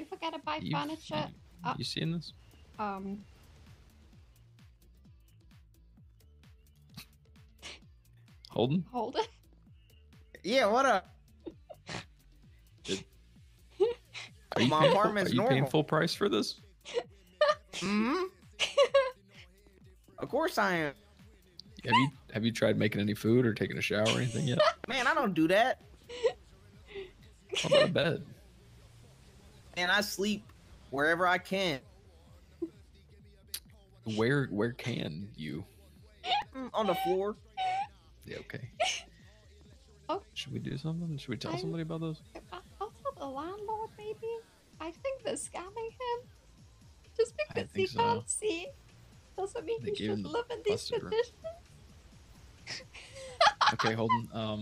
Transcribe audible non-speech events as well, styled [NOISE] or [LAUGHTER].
You forget to buy You, furniture. you, you seeing this? Um, Holden? hold it. Yeah, what up? [LAUGHS] Are you, My paying, full, are apartment's you paying full price for this? hmm [LAUGHS] Of course I am. Have you have you tried making any food or taking a shower or anything yet? Man, I don't do that. How about a bed? Man, I sleep wherever I can. Where where can you? Mm, On the floor. Yeah, okay. Oh. Should we do something? Should we tell I'm- somebody about this? I- I'll tell the landlord, maybe. I think they're scamming him. Just because he so. can't see doesn't mean They he should live in these conditions. Okay, Holden. Um,